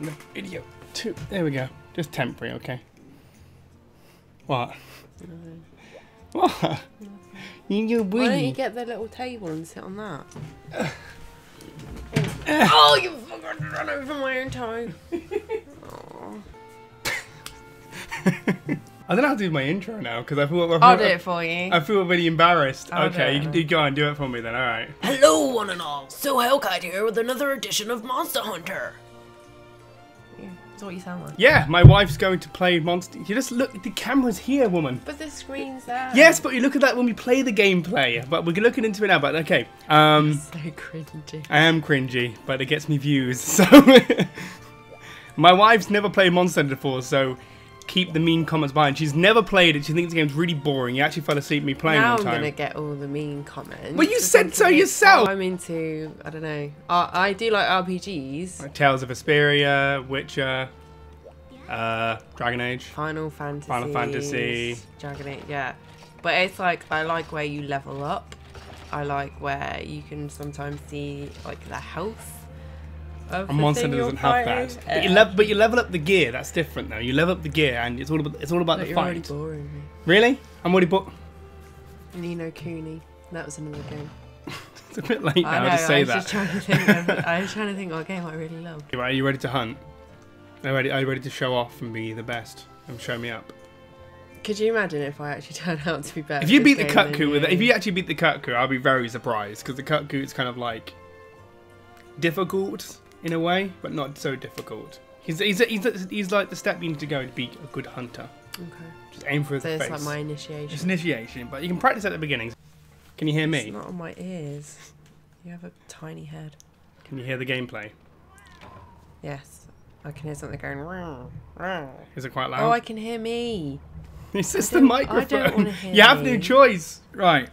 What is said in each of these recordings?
the video too. There we go. Just temporary, okay. What? What? You, you Why don't you get the little table and sit on that? oh, you fucking run over my own toe. Oh. I don't know how to do my intro now because I feel I feel, I'll do it for you. I feel really embarrassed. I'll okay, you can do go on, do it for me then. All right. Hello, one and all. So Hellkite here with another edition of Monster Hunter. Yeah, That's what you sound like. Yeah, my wife's going to play Monster. You just look. The camera's here, woman. But the screen's there. Yes, but you look at that when we play the gameplay. But we're looking into it now. But okay, um, So cringy. I am cringy, but it gets me views. So my wife's never played Monster before, so keep the mean comments behind. She's never played it. She thinks the game's really boring. You actually fell asleep me playing Now one I'm gonna get all the mean comments. Well, you said so yourself. oh, I'm into. I don't know. I, I do like RPGs. Like Tales of Vesperia, Witcher, uh, Dragon Age. Final Fantasy. Final Fantasy. Dragon Age. Yeah, but it's like I like where you level up. I like where you can sometimes see like the health. Of And the Monster thing Hunter you're doesn't have fighting. that. But you, uh, level, but you level up the gear. That's different though. You level up the gear, and it's all about it's all about But the you're already fight. boring me. Really? I'm already booked. Ni no Kuni. That was another game. It's a bit late I now know. to say I was that. just trying to think. Of, I was trying to think what game I really love. Right, are you ready to hunt? Are you ready, are you ready to show off and be the best and show me up? Could you imagine if I actually turned out to be better? If you at beat this the game than Kutku with it, if you actually beat the Kutku, I'll be very surprised because the Kutku is kind of like difficult in a way, but not so difficult. He's he's, he's, he's like the step you need to go to be a good hunter. Okay. Just aim for his So it's face. like my initiation. It's initiation, but you can practice at the beginning. Can you hear me? It's not on my ears. You have a tiny head. Can you hear the gameplay? Yes. I can hear something going. "Row, row." Is it quite loud? Oh. I can hear me. it's just the don't- I don't microphone. wanna hear you have no choice. Right.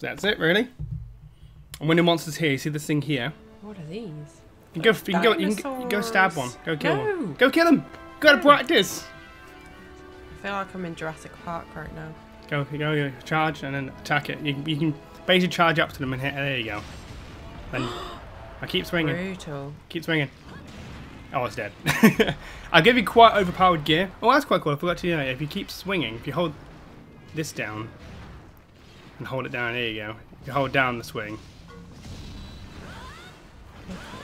That's, it, really. And when the monster's here, you see this thing here. What are these? You can go, you can go, you can, you go stab one. Go kill No. one. Go kill him. Gotta practice. I feel like I'm in Jurassic Park right now. Go, go, go, charge and then attack it. You, can- you can basically charge up to them and hit. There you go. Then I keep swinging. Brutal. Keep swinging. Oh, it's dead. I'll give you quite overpowered gear. Oh, that's quite cool. I forgot to know. If you keep swinging, if you hold this down and hold it down, there you go. You hold down the swing,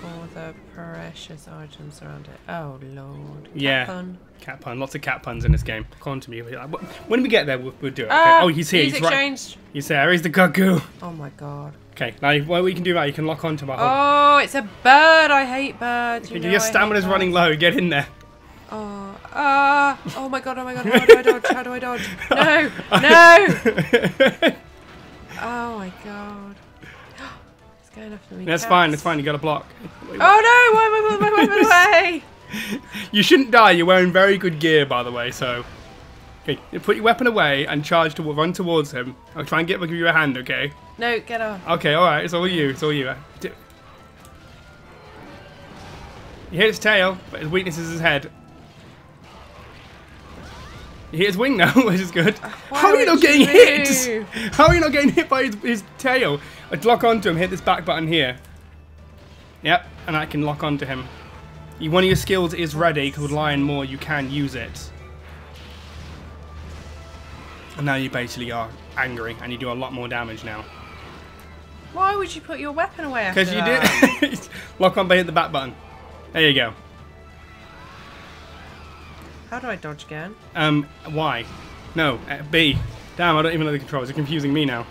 All the precious items around it. Oh lord. Cat Yeah. pun. cat pun. Lots of cat puns in this game. Come on to me. When we get there, we'll, we'll do it. Okay? Ah, oh, he's here. He's He's right. exchanged. He's there. He's the Kutku. Oh my god. Okay, now what we can do now, you can lock onto my. Oh, it's a bird. I hate birds. You know Your stamina's running low. Get in there. Oh, ah, oh my god, oh my god, how do I dodge? How do I dodge? No, no! Oh my god. It's going after me. That's cats. fine. That's fine. You got a block. Oh no, why am I moving away? You shouldn't die. You're wearing very good gear, by the way. So, okay, put your weapon away and charge to run towards him. I'll try and get give you a hand. Okay. No, get off. Okay. All right. It's all you. It's all you. You hit his tail, but his weakness is his head. Hit his wing now, which is good. Why How are you not getting you hit? How are you not getting hit by his, his tail? I'd lock onto him, hit this back button here. Yep, and I can lock onto him. One of your skills is ready, called Lion's Maw you can use it. And now you basically are angry, and you do a lot more damage now. Why would you put your weapon away after Because you that? did. lock on, but hit the back button. There you go. How do I dodge again? Um, Y. No, uh, B. Damn, I don't even know the controls. You're confusing me now.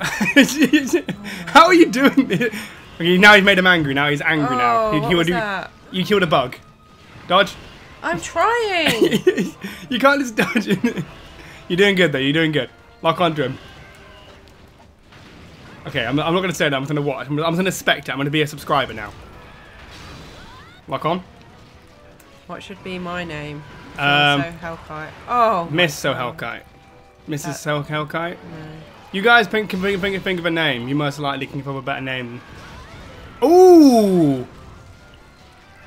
How are you doing this? Okay, now you've made him angry. Now he's angry now. Oh, He- what he was do- that? You killed a bug. Dodge. I'm trying. you can't just dodge it. You're doing good though. You're doing good. Lock onto him. Okay, I'm, I'm not going to say that. I'm going to watch. I'm, I'm going to spect it. I'm going to be a subscriber now. Lock on. What should be my name? Um, so Hellkite. Oh. Miss So. Hellkite. Mrs. So Hellkite. No. You guys think, can think, think, think of a name. You most likely can think of a better name. Ooh!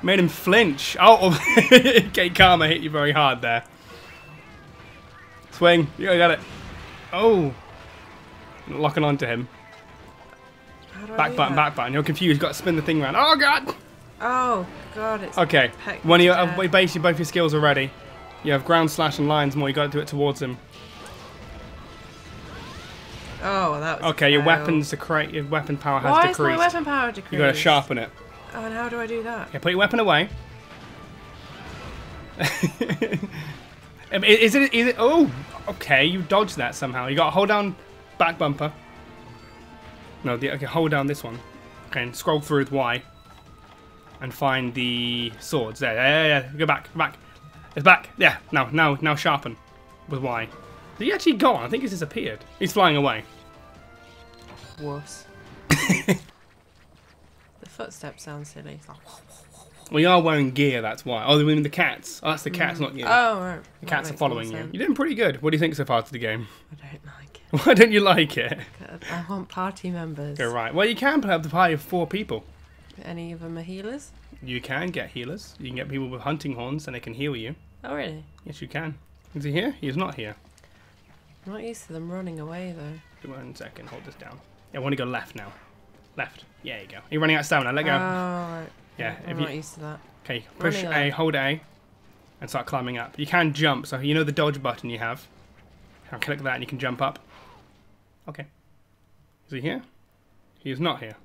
Made him flinch. Oh, okay, Karma hit you very hard there. Swing. You got it. Oh. Locking onto him. How do I Back button, that? back button. You're confused. Got to spin the thing around. Oh god. Oh god, it's Okay. When you uh, basically both your skills are ready. You have ground slash and Lion's Maw. You got to do it towards him. Oh, that was. Okay, your weapons to create your weapon power has Why decreased. is my weapon power decreased? You got to sharpen it. Oh, and how do I do that? Okay, put your weapon away. Um, is it? Is it? Oh, okay. You dodged that somehow. You got to hold down back bumper. No, the, okay. Hold down this one. Okay, and scroll through with Y. And find the swords. There, yeah, yeah, yeah. Go back, go back. It's back. Yeah. Now, now, now, sharpen with Y. Is he actually gone? I think he's disappeared. He's flying away. Wuss. the footsteps sound silly. Like, We are wearing gear. That's why. Oh, I mean the cats. Oh, that's the cats, mm. not you. oh, right. the That cats are following you. You're doing pretty good. What do you think so far to the game? I don't like it. Why don't you like it? I want party members. Go right. Well, you can play up to party of four people. Any of them are healers? You can get healers. You can get people with hunting horns, and they can heal you. Oh, really? Yes, you can. Is he here? He's not here. I'm not used to them running away, though. One second. Hold this down. Yeah, I want to go left now. Left. Yeah, there you go. You're running out of stamina. Let Oh, go. right. yeah. I'm If not you used to that. okay, push running A, left. hold A, and start climbing up. You can jump. So you know the dodge button you have. I'll click that, and you can jump up. Okay. Is he here? He is not here.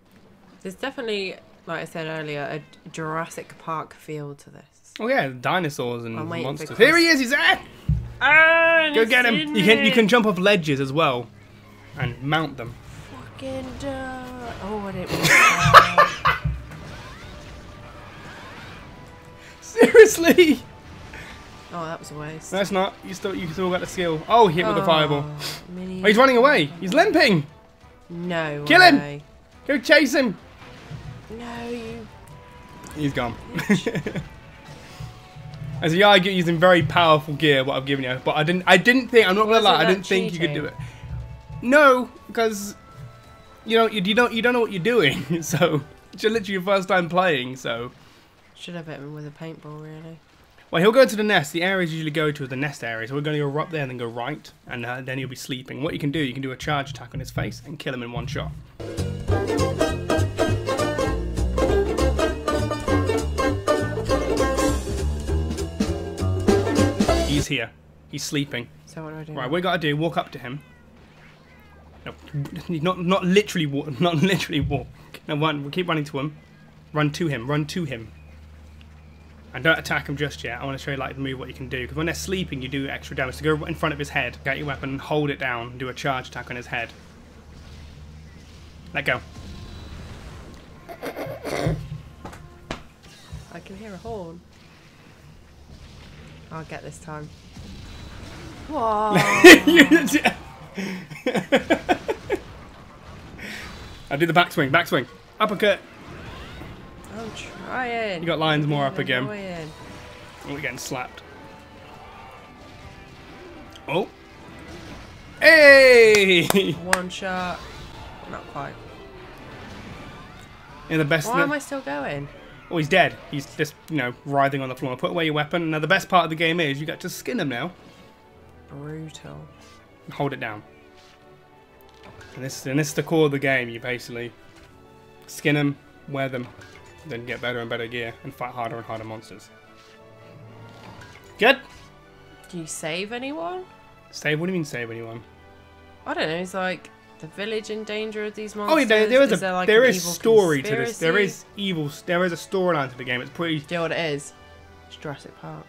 There's definitely, like I said earlier, a Jurassic Park feel to this. Oh yeah, dinosaurs and I'm monsters. Here he is. He's there. Go get him. You can you can jump off ledges as well, and mount them. Fucking die. Oh, I didn't want that. Seriously? Oh, that was a waste. That's not. You still you still got the skill. Oh, hit with the oh, fireball. Oh, mini- Oh, he's running away. He's limping. No Kill him. way. Go chase him. No, you. He's gone. As a guy, I get using very powerful gear. What I've given you, but I didn't. I didn't think. I'm not gonna lie. I didn't think you could do it. No, because you know you, you don't you don't know what you're doing. So it's literally your first time playing. So Should have hit him with a paintball, really. Well, he'll go to the nest. The areas you usually go to are the nest areas. So we're going to go up there and then go right, and uh, then he'll be sleeping. What you can do, you can do a charge attack on his face and kill him in one shot. He's here. He's sleeping. So what do I do? Right, we got to do, walk up to him. No, not not literally walk, not literally walk. No, run. Keep running to him. Run to him. Run to him. And don't attack him just yet. I want to show you like the move what you can do because when they're sleeping, you do extra damage. So go in front of his head, get your weapon, hold it down, and do a charge attack on his head. Let go. I can hear a horn. I'll get this time. Whoa! I do the backswing, backswing, uppercut. I'm trying. You got Lion's Maw up again. annoying. Oh, we're getting slapped. Oh. Hey! One shot. Not quite. You're the best. Why am I still going? Oh, he's dead. He's just, you know, writhing on the floor. Put away your weapon. Now, the best part of the game is you get to skin him now. Brutal. Hold it down. And this, and this is the core of the game. You basically skin them, wear them, then get better and better gear, and fight harder and harder monsters. Good. Do you save anyone? Save? What do you mean save anyone? I don't know. It's like the village in danger of these Oh, monsters. yeah, there, there is a there, like, there is story to this. There is evil. There is a storyline to the game. It's pretty. Do you know what it is? It's Jurassic Park.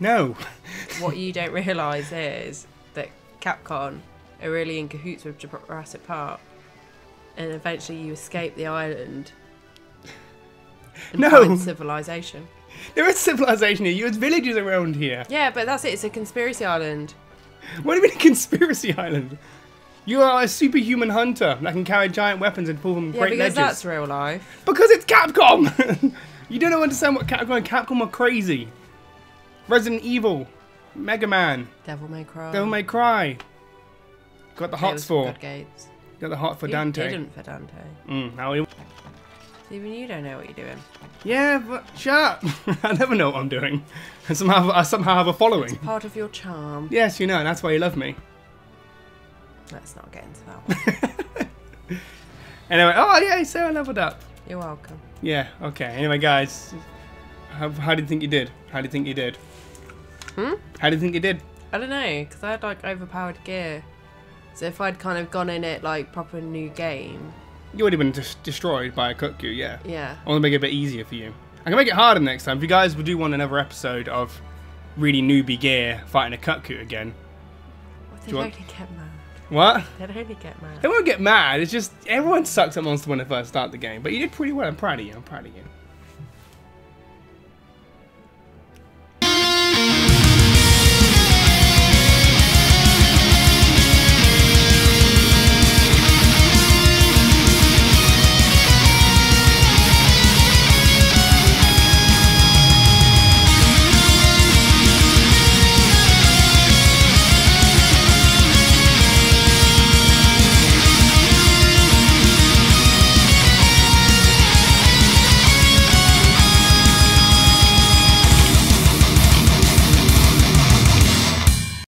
No. what you don't realise is that Capcom are really in cahoots with Jurassic Park, and eventually you escape the island. And No. civilization. There is civilization here. You have villages around here. Yeah, but that's it. It's a conspiracy island. What do you mean a conspiracy island? You are a superhuman hunter that can carry giant weapons and pull from Yeah, great because ledges. that's real life. Because it's Capcom! you don't understand what Capcom Capcom are crazy. Resident Evil, Mega Man, Devil May Cry. Devil May Cry. Got the Tales for. Got the hot for Who Dante. didn't for Dante? Mm, now. Even you don't know what you're doing. Yeah, but shut up. I never know what I'm doing. And somehow I somehow have a following. It's Part of your charm. Yes, you know, and that's why you love me. Let's not get into that one. Anyway, oh yeah, so I leveled up. You're welcome. Yeah, okay. Anyway, guys, how, how do you think you did? How do you think you did? Hmm? How do you think you did? I don't know, because I had like overpowered gear. So if I'd kind of gone in it like proper new game, You would have been des- destroyed by a Kutku, yeah. yeah. I want to make it a bit easier for you. I can make it harder next time. If you guys would do want another episode of really newbie gear fighting a Kutku again. Well, Do they'd you only get mad. What? They'd only get mad. They won't get mad. It's just everyone sucks at Monster when they first start the game. But you did pretty well. I'm proud of you. I'm proud of you.